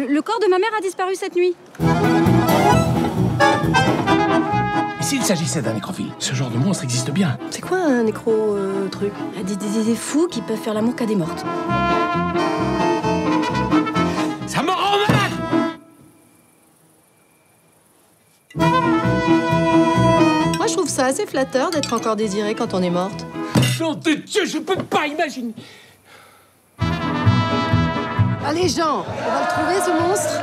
Le, le corps de ma mère a disparu cette nuit. Et s'il s'agissait d'un nécrophile Ce genre de monstre existe bien. C'est quoi un nécro-truc des, des, des fous qui peuvent faire l'amour qu'à des mortes. Ça me rend malade Moi, je trouve ça assez flatteur d'être encore désirée quand on est morte. Nom de Dieu, je peux pas imaginer Allez, Jean, on va le trouver, ce monstre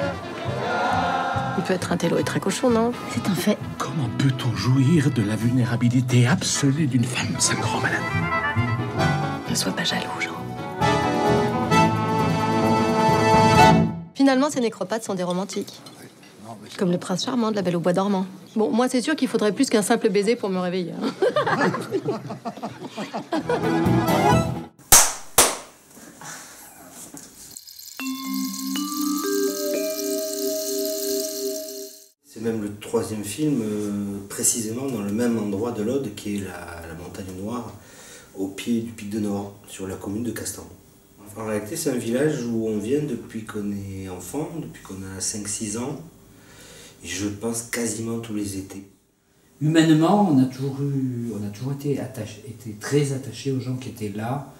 Il peut être un télo et très cochon, non? C'est un fait. Comment peut-on jouir de la vulnérabilité absolue d'une femme Ça me rend malade. Ne sois pas jaloux, Jean. Finalement, ces nécropathes sont des romantiques. Comme le prince charmant de la Belle au bois dormant. Bon, moi, c'est sûr qu'il faudrait plus qu'un simple baiser pour me réveiller. hein. troisième film, euh, précisément dans le même endroit de l'Aude, qui est la, montagne noire, au pied du pic de Nord, sur la commune de Castan. En réalité, c'est un village où on vient depuis qu'on est enfant, depuis qu'on a 5-6 ans, et je pense quasiment tous les étés. Humainement, on a toujours, eu, on a toujours été, attaché, été très attachés aux gens qui étaient là,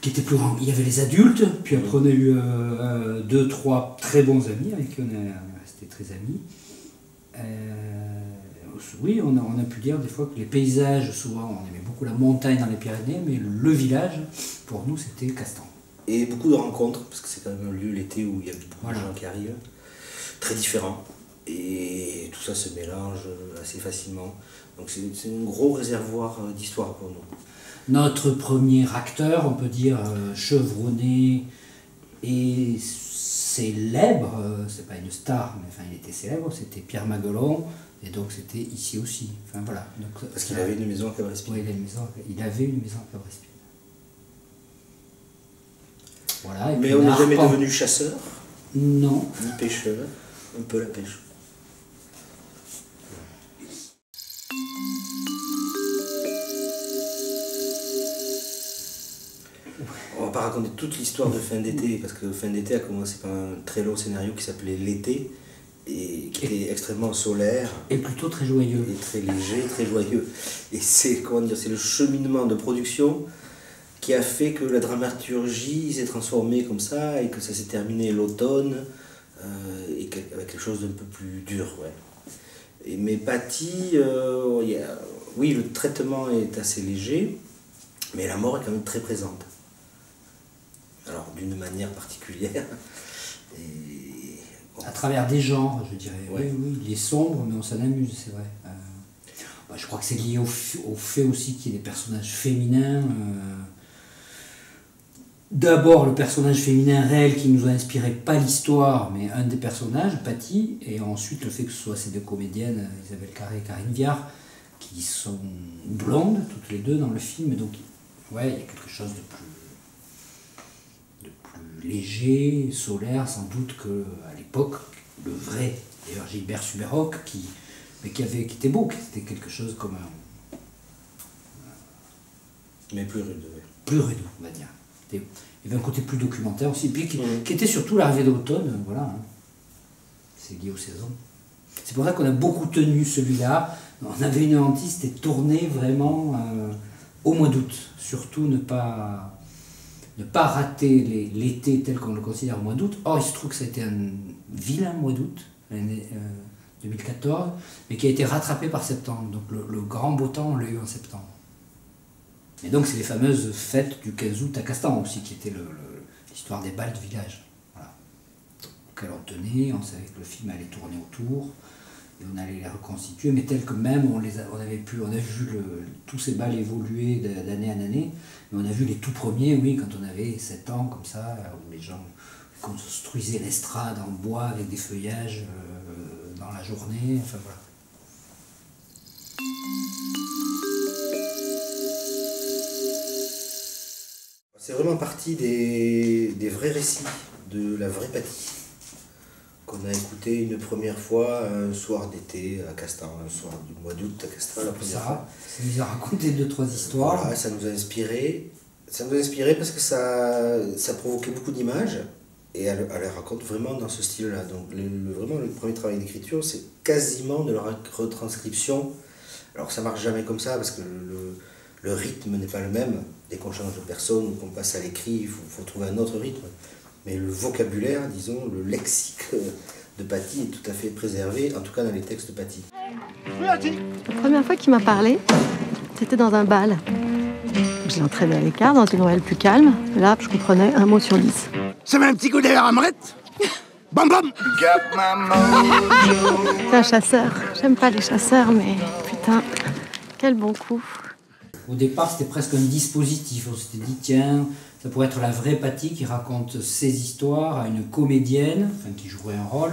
qui étaient plus grands. Il y avait les adultes, puis après on a eu euh, euh, deux, trois très bons amis avec qui on est resté très amis. Euh, oui, on a, on a pu dire des fois que les paysages, souvent on aimait beaucoup la montagne dans les Pyrénées, mais le village, pour nous, c'était Castan. Et beaucoup de rencontres, parce que c'est quand même un lieu l'été où il y a beaucoup Voilà. de gens qui arrivent, très différents. Et tout ça se mélange assez facilement. Donc c'est c'est un gros réservoir euh, d'histoire pour nous. Notre premier acteur, on peut dire euh, chevronné et célèbre, euh, c'est pas une star, mais enfin il était célèbre, c'était Pierre Maguelon, et donc c'était ici aussi. Enfin voilà. Donc, Parce qu'il avait une maison à Cabrespine. Oui, il, a une maison, il avait une maison à Cabrespine. Voilà, Mais on n'est jamais devenu chasseur, Non. ni pêcheur, un peu la pêche. Pas raconter toute l'histoire de fin d'été, parce que fin d'été a commencé par un très long scénario qui s'appelait L'été, et qui était extrêmement solaire, Et plutôt très joyeux. et très léger, très joyeux. Et c'est comment dire, c'est le cheminement de production qui a fait que la dramaturgie s'est transformée comme ça et que ça s'est terminé l'automne euh, et avec quelque chose d'un peu plus dur. Ouais. Et, mais Patty, euh, il y a- oui, le traitement est assez léger, mais la mort est quand même très présente. Alors, d'une manière particulière. Et, bon, À travers des genres, je dirais. Ouais. Oui, oui, il est sombre, mais on s'en amuse, c'est vrai. Euh, bah, je crois que c'est lié au, fait aussi qu'il y ait des personnages féminins. euh. D'abord, le personnage féminin réel qui nous a inspiré, pas l'histoire, mais un des personnages, Patty, et ensuite le fait que ce soit ces deux comédiennes, euh, Isabelle Carré et Karine Viard, qui sont blondes, toutes les deux dans le film, donc ouais, il y a quelque chose de plus léger, solaire, sans doute que à l'époque, le vrai, d'ailleurs Gilbert Suberoc, qui, mais qui, avait, qui était beau, qui était quelque chose comme un, mais plus rude. plus rude, on va dire. Il y avait un côté plus documentaire aussi, puis qui, qui était surtout l'arrivée d'automne, voilà. hein. C'est lié aux saisons. C'est pour ça qu'on a beaucoup tenu celui-là. On avait une hantise, c'était tourné vraiment euh, au mois d'août. Surtout ne pas, ne pas rater l'été tel qu'on le considère au mois d'août. Or, il se trouve que ça a été un vilain mois d'août, l'année euh, 2014, mais qui a été rattrapé par septembre. Donc le, grand beau temps, on l'a eu en septembre. Et donc, c'est les fameuses fêtes du 15 août à Castan aussi, qui était l'histoire des balles de village. Voilà. Auquel on tenait, on savait que le film allait tourner autour, on allait les reconstituer, mais tel que même on, les a, on avait pu, on a vu le- tous ces balles évoluer d'année en année, mais on a vu les tout premiers, oui, quand on avait 7 ans, comme ça, où les gens construisaient l'estrade en bois avec des feuillages euh, dans la journée, enfin voilà. C'est vraiment partie des, des vrais récits, de la vraie Patty, qu'on a écouté une première fois un soir d'été à Castan, un soir du mois d'août à Castan la première fois. Ça, ça nous a raconté deux, trois histoires. Voilà, ça nous a inspiré. Ça nous a inspiré parce que ça, ça provoquait beaucoup d'images et elle, elle raconte vraiment dans ce style-là. Donc le, le- vraiment le premier travail d'écriture, c'est quasiment de la retranscription. Alors ça marche jamais comme ça parce que le, le rythme n'est pas le même. Dès qu'on change de personne ou qu'on passe à l'écrit, il faut, faut trouver un autre rythme. Mais le vocabulaire, disons, le lexique euh, de Paty est tout à fait préservé, en tout cas dans les textes de Paty. La première fois qu'il m'a parlé, c'était dans un bal. Je l'ai entraîné à l'écart, dans une ruelle plus calme. Là, je comprenais un mot sur dix. Ça met un petit coup d'air à Bam bam C'est un chasseur. J'aime pas les chasseurs, mais putain, quel bon coup. Au départ, c'était presque un dispositif. On s'était dit, tiens, ça pourrait être la vraie Patty qui raconte ses histoires à une comédienne, enfin qui jouerait un rôle,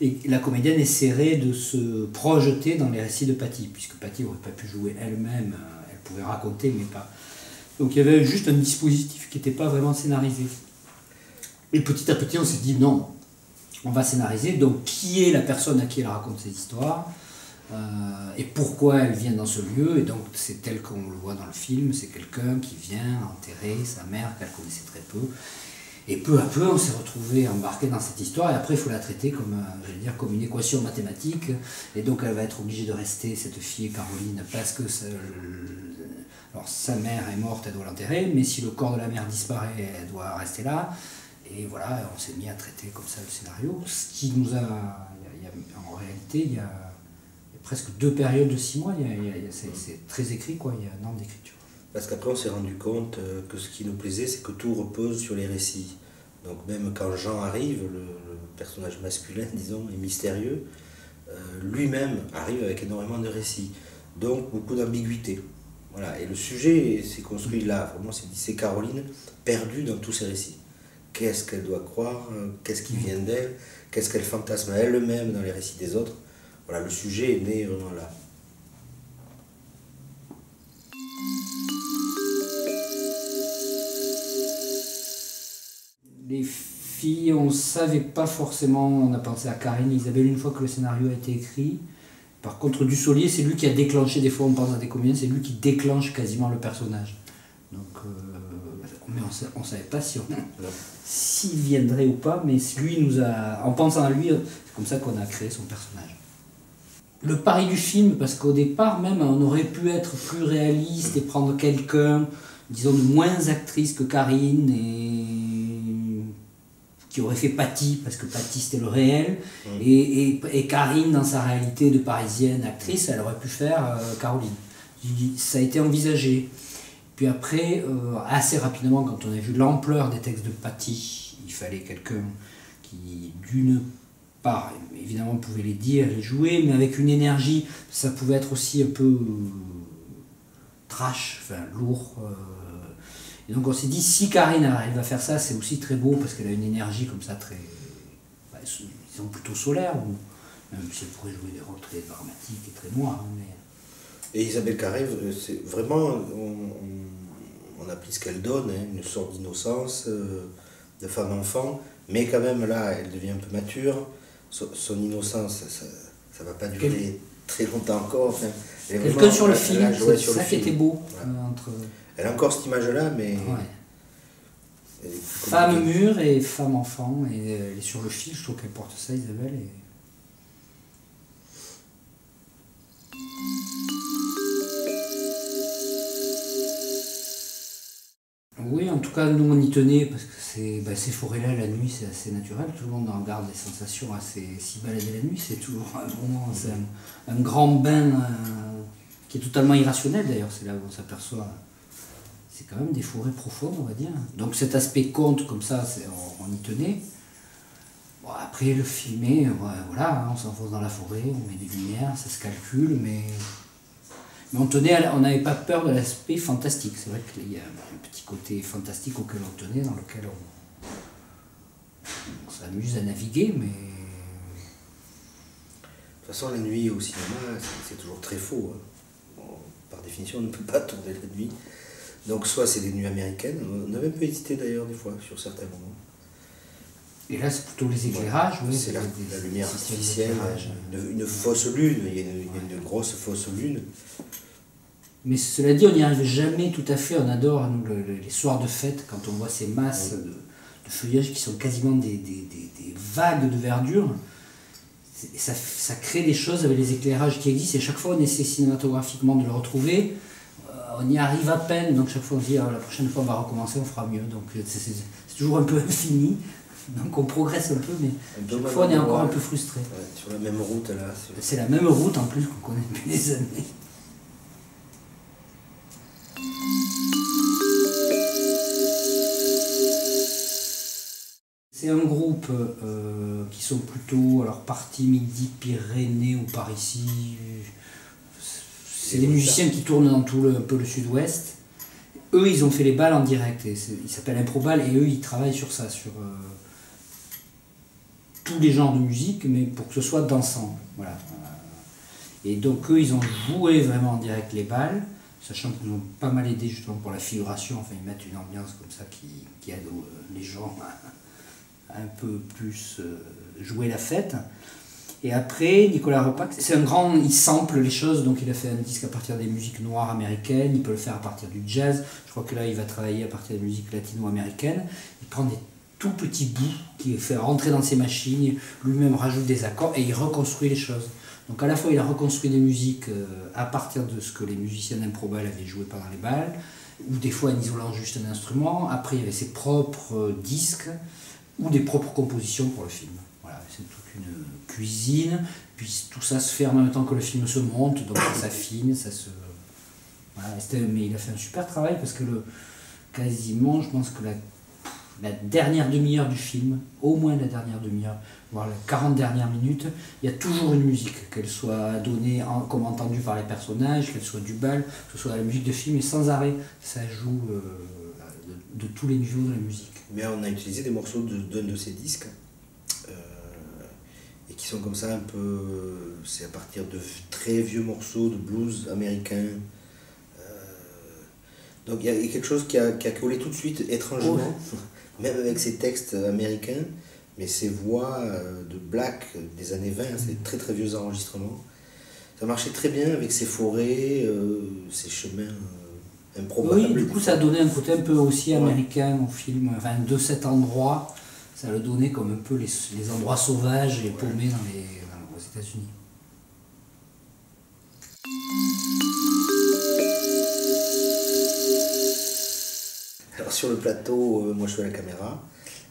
et la comédienne essaierait de se projeter dans les récits de Patty, puisque Patty n'aurait pas pu jouer elle-même, euh, elle pouvait raconter, mais pas. Donc il y avait juste un dispositif qui n'était pas vraiment scénarisé. Et petit à petit, on s'est dit, non, on va scénariser, donc qui est la personne à qui elle raconte ses histoires? Euh, et pourquoi elle vient dans ce lieu. Et donc, c'est tel qu'on le voit dans le film, c'est quelqu'un qui vient enterrer sa mère qu'elle connaissait très peu. Et peu à peu, on s'est retrouvé embarqué dans cette histoire. Et après, il faut la traiter comme, euh, j'allais dire, comme une équation mathématique. Et donc, elle va être obligée de rester, cette fille, Caroline, parce que ça- alors, sa mère est morte, elle doit l'enterrer. Mais si le corps de la mère disparaît, elle doit rester là. Et voilà, on s'est mis à traiter comme ça le scénario. Ce qui nous a. en réalité, il y a presque deux périodes de six mois. C'est, très écrit, quoi. Il y a un an d'écriture. Parce qu'après, on s'est rendu compte euh, que ce qui nous plaisait, c'est que tout repose sur les récits. Donc même quand Jean arrive, le, personnage masculin, disons, est mystérieux, euh, lui-même arrive avec énormément de récits. Donc beaucoup d'ambiguïté. Voilà. Et le sujet s'est construit là. Vraiment, c'est, c'est Caroline perdue dans tous ces récits. Qu'est-ce qu'elle doit croire? Qu'est-ce qui vient d'elle? Qu'est-ce qu'elle fantasme elle-même dans les récits des autres? Voilà, le sujet est né vraiment là. Les filles, on ne savait pas forcément, on a pensé à Karine et Isabelle une fois que le scénario a été écrit. Par contre, Dussolier, c'est lui qui a déclenché, des fois on pense à des comédiens, c'est lui qui déclenche quasiment le personnage. Donc, euh, mais on ne savait pas si s'il viendrait ou pas, mais lui nous a, en pensant à lui, c'est comme ça qu'on a créé son personnage. Le pari du film, parce qu'au départ même, on aurait pu être plus réaliste et prendre quelqu'un, disons, de moins actrice que Karine et qui aurait fait Patty, parce que Patty c'était le réel, et, et, et Karine dans sa réalité de parisienne actrice, elle aurait pu faire euh, Caroline. Ça a été envisagé. Puis après, euh, assez rapidement, quand on a vu l'ampleur des textes de Patty, il fallait quelqu'un qui, d'une part, évidemment, pouvait les dire, les jouer, mais avec une énergie, ça pouvait être aussi un peu euh, trash, enfin lourd. euh. Et donc on s'est dit, si Karine arrive à faire ça, c'est aussi très beau, parce qu'elle a une énergie comme ça très, bah, disons plutôt solaire, ou même si elle pourrait jouer des rôles très dramatiques et très noirs. hein, mais... Et Isabelle Carré, euh, c'est vraiment, on, on- on ce qu'elle donne, hein, une sorte d'innocence, de femme-enfant, mais quand même là, elle devient un peu mature. So- son innocence, ça ne va pas durer très longtemps encore. enfin, Quelqu'un sur le film, c'est ça qui était beau. Voilà. euh, entre Elle a encore cette image-là, mais. ouais. femme mûre et femme enfant, et elle est sur le fil, je trouve qu'elle porte ça, Isabelle. Et... Oui, en tout cas, nous on y tenait parce que c'est, bah, ces forêts-là, la nuit, c'est assez naturel. Tout le monde en garde des sensations assez. S'y balader la nuit, c'est toujours c'est un, un grand bain euh, qui est totalement irrationnel d'ailleurs. C'est là où on s'aperçoit. C'est quand même des forêts profondes, on va dire. Donc cet aspect conte comme ça, on, on y tenait. Bon, après, le filmer, voilà, hein, on s'enfonce dans la forêt, on met des lumières, ça se calcule, mais. Mais on tenait, on n'avait pas peur de l'aspect fantastique. C'est vrai qu'il y a un petit côté fantastique auquel on tenait, dans lequel on, s'amuse à naviguer, mais. De toute façon, la nuit au cinéma, c'est- toujours très faux. hein. Par définition, on ne peut pas tourner la nuit. Donc, soit c'est des nuits américaines, on a même peu hésité d'ailleurs, des fois, sur certains moments. Et là, c'est plutôt les éclairages, oui. c'est la, la lumière artificielle, une, une fausse lune, il y a une, grosse fausse lune. Mais cela dit, on n'y arrive jamais tout à fait. On adore nous, le- le- les soirs de fête quand on voit ces masses de, de feuillages qui sont quasiment des, des- des- des vagues de verdure. Ça, ça crée des choses avec les éclairages qui existent et chaque fois on essaie cinématographiquement de le retrouver. Euh, on y arrive à peine, donc chaque fois on se dit Ah, la prochaine fois on va recommencer, on fera mieux. Donc c'est toujours un peu infini. Donc on progresse un peu, mais Un chaque fois on est encore un moral. peu frustré. Ouais, sur la même route là. c'est- la même route en plus qu'on connaît depuis des années. C'est un groupe euh, qui sont plutôt alors partie Midi-Pyrénées ou par ici. C'est des musiciens qui tournent dans tout le, un peu le sud-ouest. Eux, ils ont fait les balles en direct. Et ils s'appellent Improbal et eux, ils travaillent sur ça, sur euh, tous les genres de musique, mais pour que ce soit dansant. Voilà. Et donc eux, ils ont joué vraiment en direct les balles, sachant qu'ils ont pas mal aidé justement pour la figuration. Enfin, ils mettent une ambiance comme ça qui, qui aide euh, les gens à un peu plus euh, jouer la fête. Et après, Nicolas Repac, c'est un grand, il sample les choses, donc il a fait un disque à partir des musiques noires américaines, il peut le faire à partir du jazz, je crois que là il va travailler à partir des musiques latino-américaines, il prend des tout petits bouts qu'il fait rentrer dans ses machines, lui-même rajoute des accords et il reconstruit les choses. Donc à la fois il a reconstruit des musiques euh, à partir de ce que les musiciens d'improbal avaient joué pendant les balles, ou des fois en isolant juste un instrument, après il y avait ses propres euh, disques, ou des propres compositions pour le film. Voilà, c'est toute une cuisine, puis tout ça se fait en même temps que le film se monte, donc ça s'affine, ça se... Voilà, mais il a fait un super travail parce que le, quasiment, je pense que la, la dernière demi-heure du film, au moins la dernière demi-heure, voire les 40 dernières minutes, il y a toujours une musique, qu'elle soit donnée en- comme entendue par les personnages, qu'elle soit du bal, que ce soit la musique de film, et sans arrêt, ça joue euh, de, de tous les niveaux de la musique. Mais on a utilisé des morceaux d'un de, ces disques. euh, et qui sont comme ça un peu. C'est à partir de très vieux morceaux de blues américain. Euh, donc il y, a il y a quelque chose qui a, qui a collé tout de suite étrangement, même avec ces textes américains, mais ces voix euh, de black des années 20, c'est très très vieux enregistrements. Ça marchait très bien avec ces forêts, euh, ces chemins euh, improbables. Oui, du coup, ça donné un côté un peu aussi Ouais. américain au film, enfin, de cet endroit. Ça le donnait comme un peu les, les endroits sauvages et paumés dans les, dans- aux États-Unis. Sur le plateau, euh, moi je suis la caméra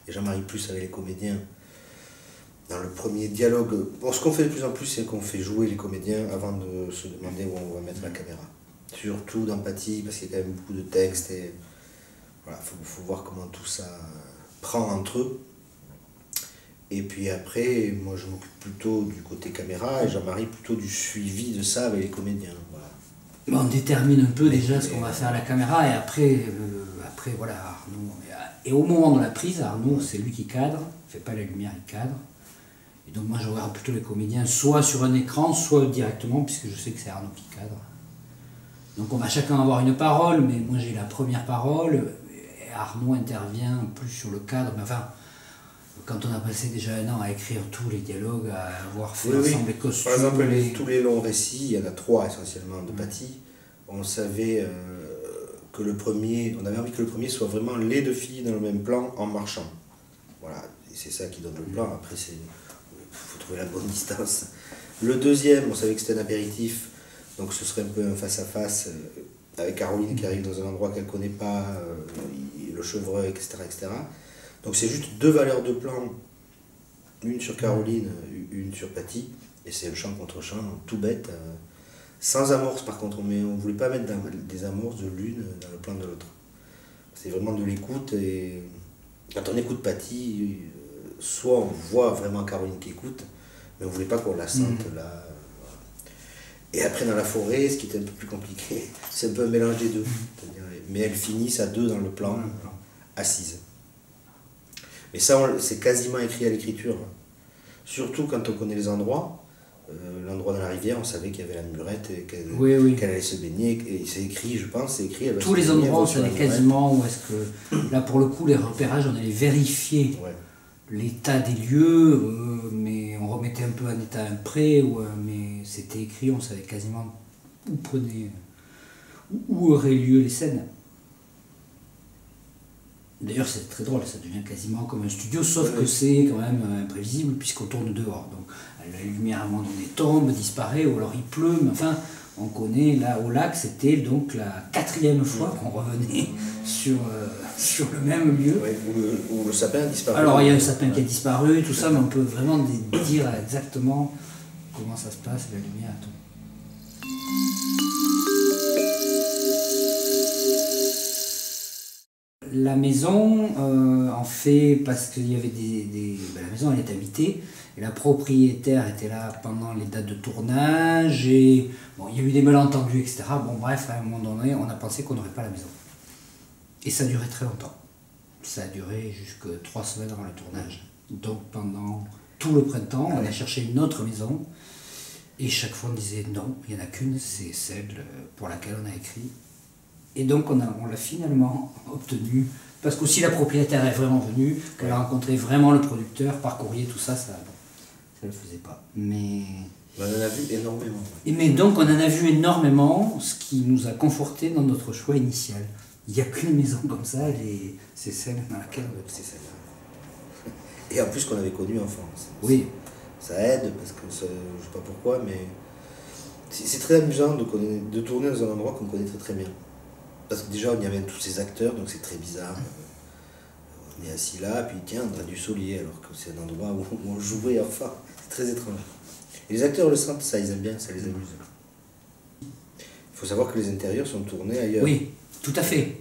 et Jean-Marie Plus avec les comédiens. Dans le premier dialogue, bon, ce qu'on fait de plus en plus, c'est qu'on fait jouer les comédiens avant de se demander où on va mettre la caméra. Surtout d'empathie, parce qu'il y a quand même beaucoup de textes et voilà, faut, voir comment tout ça prend entre eux. Et puis après, moi je m'occupe plutôt du côté caméra et Jean-Marie plutôt du suivi de ça avec les comédiens. On détermine un peu déjà ce qu'on va faire à la caméra et après, euh, après voilà, Arnaud. Et au moment de la prise, Arnaud, c'est lui qui cadre, il fait pas la lumière, il cadre. Et donc moi je regarde plutôt les comédiens, soit sur un écran, soit directement, puisque je sais que c'est Arnaud qui cadre. Donc on va chacun avoir une parole, mais moi j'ai la première parole, et Arnaud intervient plus sur le cadre. Mais enfin, quand on a passé déjà un an à écrire tous les dialogues, à avoir fait Oui, oui. ensemble les costumes, Par exemple, les- les- tous les longs récits, il y en a trois essentiellement de Paty. On savait euh, que le premier, on avait envie que le premier soit vraiment les deux filles dans le même plan en marchant. Voilà, et c'est ça qui donne le plan. Après, c'est faut trouver la bonne distance. Le deuxième, on savait que c'était un apéritif, donc ce serait un peu un face-à-face euh, avec Caroline qui arrive dans un endroit qu'elle connaît pas, euh, il- le chevreuil, etc., etc. Donc c'est juste deux valeurs de plan, une sur Caroline, une sur Patty, et c'est un chant contre chant, tout bête, euh, sans amorce par contre, mais on ne voulait pas mettre des amorces de l'une dans le plan de l'autre. C'est vraiment de l'écoute, et quand on écoute Patty, euh, soit on voit vraiment Caroline qui écoute, mais on ne voulait pas qu'on la sente là. Et après dans la forêt, ce qui était un peu plus compliqué, c'est un peu un mélange des deux. C'est-à-dire, Mais elles finissent à deux dans le plan, Dans le plan. assises. Mais ça, c'est quasiment écrit à l'écriture. Surtout quand on connaît les endroits. Euh, L'endroit dans la rivière, on savait qu'il y avait la murette et qu'elle Oui, oui. qu'elle allait se baigner. Et c'est écrit, je pense, c'est écrit. tous les baigner, endroits, on savait quasiment où est-ce que. Là, pour le coup, les repérages, on allait vérifier Ouais. l'état des lieux, euh, mais on remettait un peu en état un ou, euh, mais c'était écrit, on savait quasiment où prenait. où auraient lieu les scènes. D'ailleurs, c'est très drôle, ça devient quasiment comme un studio, sauf que c'est quand même euh, imprévisible puisqu'on tourne dehors. Donc la lumière à un moment donné tombe, disparaît, ou alors il pleut, mais enfin, on connaît là au lac, c'était donc la quatrième fois qu'on revenait sur, euh, sur le même lieu. Ouais, où, le, où le sapin a disparu. Alors il y a un sapin qui a disparu, tout ça, mais on peut vraiment di- dire exactement comment ça se passe, la lumière et La maison, euh, en fait, parce qu'il y avait des. ben, la maison, elle est habitée, et la propriétaire était là pendant les dates de tournage, et bon, il y a eu des malentendus, etc. Bon, bref, à un moment donné, on a pensé qu'on n'aurait pas la maison. Et ça a duré très longtemps. Ça a duré jusque trois semaines avant le tournage. Donc pendant tout le printemps, on a cherché une autre maison. Et chaque fois on disait non, il n'y en a qu'une, c'est celle euh, pour laquelle on a écrit. Et donc on a- on l'a finalement obtenue. Parce qu'aussi la propriétaire est vraiment venue, qu'elle a rencontré vraiment le producteur par courrier, tout ça, ça ne le faisait pas. Mais... On en a vu énormément. Et mais donc on en a vu énormément, ce qui nous a conforté dans notre choix initial. Il n'y a qu'une maison comme ça, c'est celle dans laquelle C'est celle-là. Et en plus qu'on avait connu en France. Oui, Ça aide parce que ça- je sais pas pourquoi, mais c'est c'est très amusant de, connaître- de tourner dans un endroit qu'on connaît très très bien. Parce que déjà on y avait tous ces acteurs, donc c'est très bizarre. On est assis là, puis tiens, on a du Solier, alors que c'est un endroit où, on jouait enfin. C'est très étrange. Et les acteurs le sentent, ça, ils aiment bien, ça les amuse. Il faut savoir que les intérieurs sont tournés ailleurs. oui, tout à fait.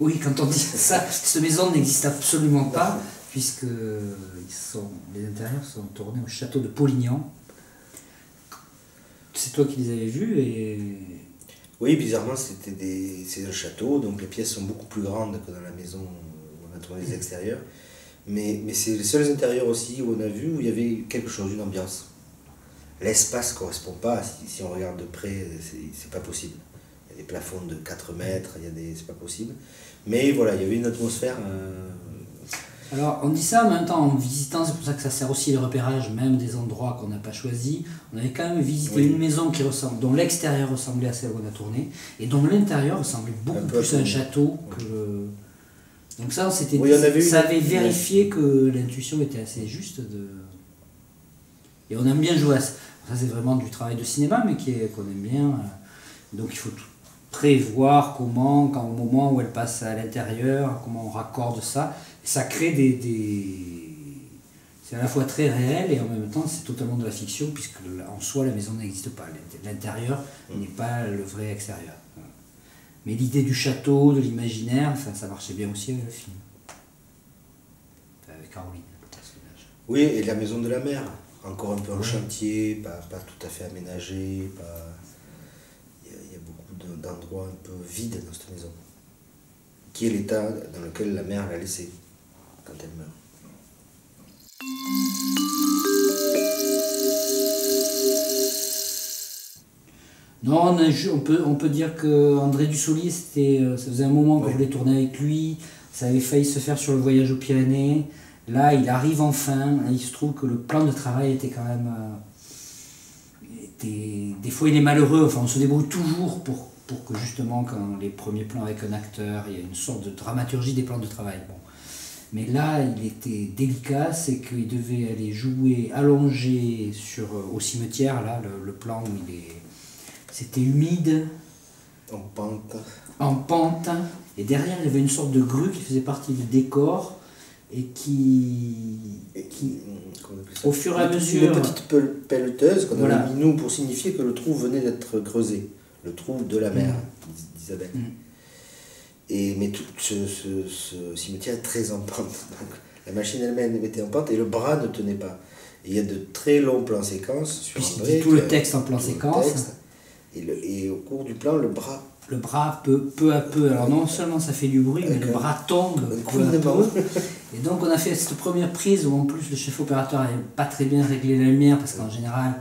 Oui, quand on dit ça, cette maison n'existe absolument pas, puisque ils sont, les intérieurs sont tournés au château de Polignan. C'est toi qui les avais vus et Oui, bizarrement, c'était des... c'est un château, donc les pièces sont beaucoup plus grandes que dans la maison où on a tourné les extérieurs. Mais, mais c'est les seuls intérieurs aussi où on a vu où il y avait quelque chose, une ambiance. L'espace ne correspond pas, si, si on regarde de près, c'est c'est pas possible. Il y a des plafonds de 4 mètres, il y a des... c'est pas possible. Mais voilà, il y avait une atmosphère. euh, Alors, on dit ça en même temps en visitant, c'est pour ça que ça sert aussi le repérage, même des endroits qu'on n'a pas choisis. On avait quand même visité Oui. une maison qui ressemble, dont l'extérieur ressemblait à celle où on a tourné, et dont l'intérieur ressemblait beaucoup plus à un château que Donc ça, on s'était Oui, avait ça avait vérifié que l'intuition était assez juste de... Et on aime bien jouer à ça. Ça, c'est vraiment du travail de cinéma, mais qui est- qu'on aime bien. euh. Donc il faut tout prévoir comment, quand, au moment où elle passe à l'intérieur, comment on raccorde ça. Ça crée des... des- C'est à la fois très réel et en même temps c'est totalement de la fiction, puisque en soi la maison n'existe pas. L'intérieur n'est pas le vrai extérieur. Mais l'idée du château, de l'imaginaire, enfin, ça marchait bien aussi avec le film. Avec Caroline, le personnage. Oui, et la maison de la mer, encore un peu en Ouais. chantier, pas, pas tout à fait aménagé, pas... il, y a, il y a beaucoup de- d'endroits un peu vides dans cette maison, qui est l'état dans lequel la mère l'a laissée quand elle meurt. Non, on, a ju- on peut, on peut dire que André Dussolier, c'était, euh, ça faisait un moment qu'on Ouais. voulait tourner avec lui. Ça avait failli se faire sur le voyage aux Pyrénées. Là, il arrive enfin. et il se trouve que le plan de travail était quand même. euh, était- des fois, il est malheureux. Enfin, on se débrouille toujours pour, pour que justement, quand les premiers plans avec un acteur, il y a une sorte de dramaturgie des plans de travail. Bon. Mais là, il était délicat, c'est qu'il devait aller jouer allongé sur, euh, au cimetière, là, le, le plan où il est. C'était humide, En pente. en pente, et derrière il y avait une sorte de grue qui faisait partie du décor et qui. Et qui au fur et à mesure. Une petite pel- pelleteuse qu'on Voilà. avait mis nous pour signifier que le trou venait d'être creusé. Le trou de la mère d'Isabelle. Mm. Et, mais tout ce, ce- ce cimetière est très en pente. Donc, la machine elle-même était en pente et le bras ne tenait pas. Et il y a de très longs plans séquences sur tout le texte en plan séquence. Et, le- et au cours du plan, le bras. Le bras peu, peu à peu, alors non seulement ça fait du bruit, mais le bras tombe peu à peu. Et donc on a fait cette première prise où en plus le chef opérateur n'avait pas très bien réglé la lumière parce qu'en général.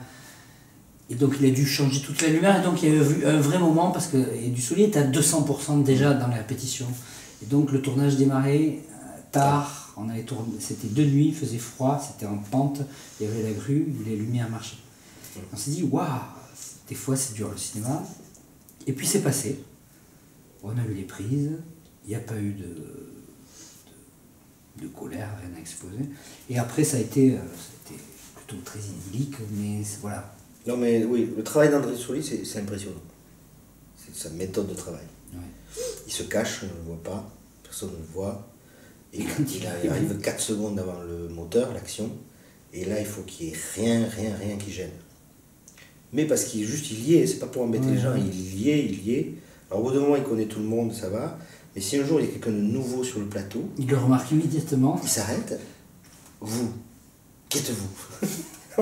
Et donc il a dû changer toute la lumière et donc il y a eu un vrai moment parce que et du Soulier était à 200% déjà dans la répétition. Et donc le tournage démarrait euh, tard, on avait tourné, c'était de nuit, il faisait froid, c'était en pente, il y avait la grue, les lumières marchaient. On s'est dit waouh, des fois c'est dur le cinéma. Et puis c'est passé. On a eu les prises, il n'y a pas eu de, de de colère, rien à exposer. Et après, ça a été, ça a été plutôt très idyllique, mais voilà. Non, mais oui, le travail d'André Souris, c'est impressionnant. C'est sa méthode de travail. Ouais. Il se cache, on ne le voit pas, personne ne le voit. Et quand il arrive 4 secondes avant le moteur, l'action, et là, il faut qu'il n'y ait rien, rien, rien qui gêne. Mais parce qu'il juste, il y est, c'est pas pour embêter les gens, il y est, il y est. Alors, au bout d'un moment, il connaît tout le monde, ça va. Mais si un jour, il y a quelqu'un de nouveau sur le plateau, Il le remarque immédiatement. il s'arrête. Vous, qui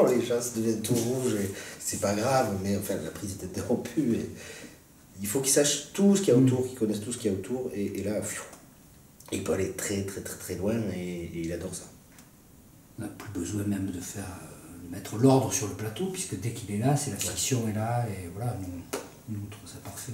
les chats deviennent tout rouges, c'est pas grave, mais enfin, la prise est interrompue. Il faut qu'ils sachent tout ce qu'il y a autour, mm. qu'ils connaissent tout ce qu'il y a autour, et, là, il peut aller très très très très loin, et, il adore ça. On n'a plus besoin même de faire mettre l'ordre sur le plateau, puisque dès qu'il est là, c'est la fiction est là, et voilà, nous, nous on trouve ça parfait.